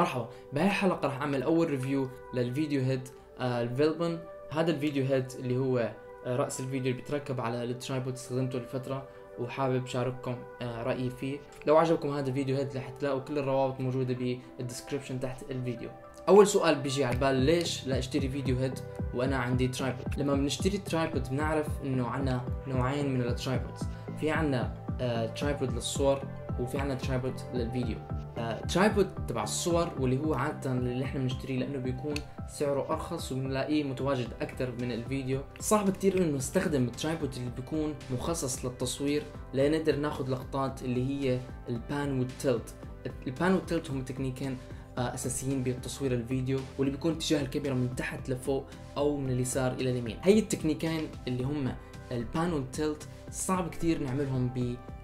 مرحبا بهاي الحلقة رح أعمل أول review لل video head آه ال Velbon. هذا ال video head اللي هو آه رأس الفيديو اللي بيتركب على ال tripod استخدمته لفترة وحابب شارككم آه رأيي فيه. لو عجبكم هذا ال video head رح تلاقوا كل الروابط موجودة بال description تحت الفيديو. أول سؤال بيجي على البال ليش لا أشتري video head وأنا عندي tripod لما بنشتري tripod بنعرف إنه عنا نوعين من ال tripods في آه tripod للصور وفي عنا tripod للفيديو. آه tripod تبع الصور واللي هو عادة اللي إحنا بنشتريه لأنه بيكون سعره أرخص وبنلاقيه متواجد أكثر من الفيديو. صعب كتير إنه نستخدم ال tripod اللي بيكون مخصص للتصوير لنقدر ناخذ لقطات اللي هي البان والتلت البان والتلت هم تكنيكين آه، أساسيين بتصوير الفيديو واللي بيكون اتجاه الكاميرا من تحت لفوق أو من اليسار إلى اليمين. هي التكنيكين اللي هم ال pan وال tilt صعب كتير نعملهم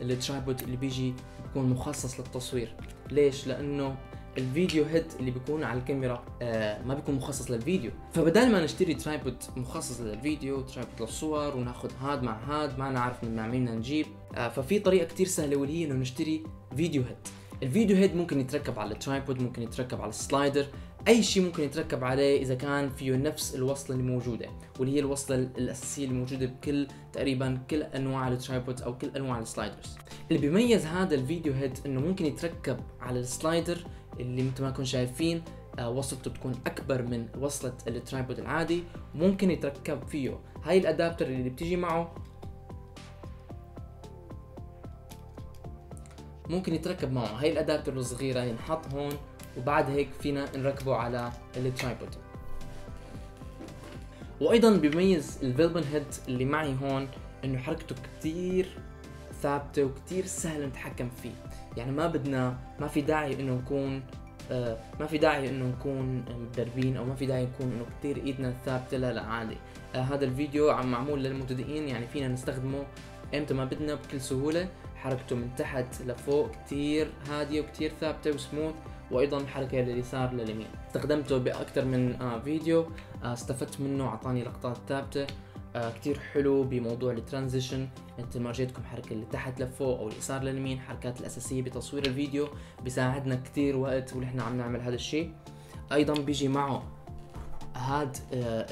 بال tripod اللي بيجي بيكون مخصص للتصوير. ليش؟ لأنه ال video head اللي بيكون على الكاميرا آه ما بيكون مخصص للفيديو. فبدال ما نشتري tripod مخصص للفيديو tripod للصور وناخذ هاد مع هاد ما نعرف مع مين نجيب آه ففي طريقة كتير سهلة واللي هي إنه نشتري video head. ال video head ممكن يتركب على ال tripod ممكن يتركب على ال slider أي شيء ممكن يتركب عليه إذا كان فيه نفس الوصلة اللي موجودة واللي هي الوصلة الأساسية اللي موجودة بكل تقريبا كل أنواع ال tripod أو كل أنواع ال sliders. اللي بيميز هذا ال video head إنه ممكن يتركب على ال slider اللي مثل ما كنتم شايفين آه، وصلته بتكون أكبر من وصلة ال tripod العادي وممكن يتركب فيه. هاي ال adapter اللي بتيجي معه ممكن يتركب معه. هاي ال adapter الصغيرة ينحط هون وبعد هيك فينا نركبه على ال tripod وأيضا بيميز الفيلبن هيد اللي معي هون إنه حركته كتير ثابتة وكتير سهل نتحكم فيه. يعني ما بدنا ما في داعي إنه نكون آه ما في داعي إنه نكون مدربين أو ما في داعي نكون إنه كتير إيدنا ثابتة. لا لا عادي. آه هذا الفيديو عم معمول للمبتدئين يعني فينا نستخدمه إمتى ما بدنا بكل سهولة. حركته من تحت لفوق كتير هادية وكتير ثابتة وسموث. وأيضا حركه لليسار لليمين. استخدمته بأكثر من آه فيديو. آه استفدت منه أعطاني لقطات ثابتة. آه كتير حلو بموضوع الترانزيشن. مثل ما جيتكم حركة اللي تحت لفوق أو اليسار لليمين حركات الأساسية بتصوير الفيديو بيساعدنا كتير وقت ونحن عم نعمل هذا الشيء أيضا بيجي معه هاد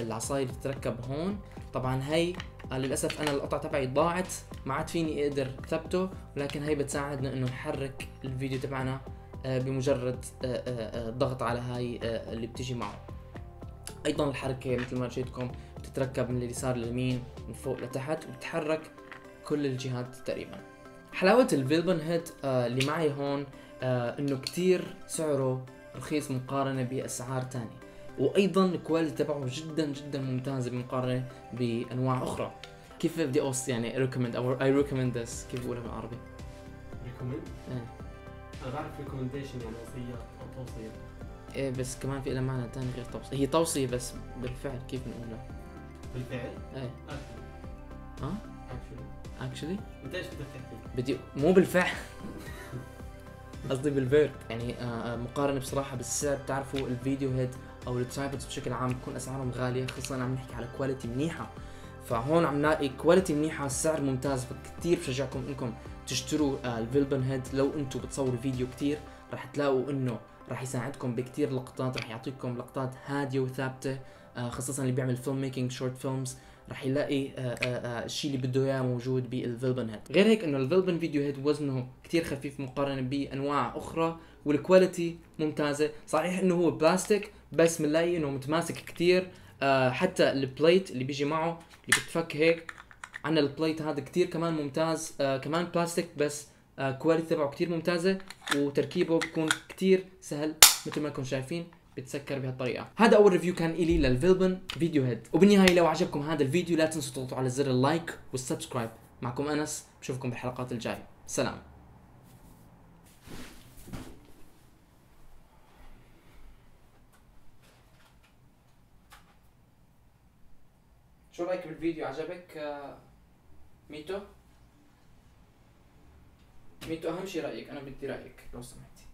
العصاية اللي تتركب هون. طبعا هي للأسف أنا القطعه تبعي ضاعت ما عاد فيني أقدر ثبته ولكن هي بتساعدنا إنه نحرك الفيديو تبعنا بمجرد آه آه ضغط على هاي آه اللي بتيجي معه. أيضا الحركة مثل ما حكيتلكم بتتركب من اليسار لليمين من فوق لتحت وبتتحرك كل الجهات تقريبا. حلاوة ال Velbon head آه اللي معي هون آه إنه كتير سعره رخيص مقارنه بأسعار تانية. وأيضا ال quality تبعه جدا جدا ممتازة بالمقارنه بأنواع أخرى. كيف بدي اوصي يعني recommend أو I recommend this كيف بقولها بالعربي؟ recommend إيه. بعرف recommendation يعني وصيه أو توصية. إيه بس كمان في لها معنى تاني غير توصية. هي توصية بس بالفعل كيف بنقولها؟ بالفعل؟ إيه. actually ها؟ actually actually أنت إيش بدك تحكي؟ بدي مو بالفعل. قصدي بال verb يعني آه آه، مقارنة بصراحة بالسعر. بتعرفوا ال video head أو ال tripods بشكل عام بتكون أسعارهم غالية خصوصا عم نحكي على quality منيحة. فهون عم نلاقي quality منيحة السعر ممتاز. فكتير بشجعكم إنكم تشتروا آه ال Velbon head لو أنتم بتصوروا فيديو كتير رح تلاقوا إنه رح يساعدكم بكتير لقطات رح يعطيكم لقطات هادية وثابتة آه خصوصا اللي بيعمل film making short films رح يلاقي آه، الشيء اللي بده إياه موجود بال Velbon head غير هيك إنه ال Velbon video head وزنه كتير خفيف مقارنة بأنواع أخرى وال quality ممتازة. صحيح إنه هو بلاستيك بس بنلاقي إنه متماسك كتير. آه حتى ال plate اللي بيجي معه اللي بتفك هيك عنا ال plate هذا كتير كمان ممتاز. آه كمان بلاستيك بس آه quality تبعه كتير ممتازة وتركيبه بيكون كتير سهل مثل ما انكم شايفين بتسكر بهالطريقة. هذا أول review كان إلي لل Velbon video head وبالنهاية لو عجبكم هذا الفيديو لا تنسوا تضغطوا على زر ال like وال subscribe. معكم أنس بشوفكم بالحلقات الجاية. سلام. شو رأيك بالفيديو؟ عجبك؟ آه، ميتو؟ ميتو أهم شيء رأيك أنا بدي رأيك لو سمحتي.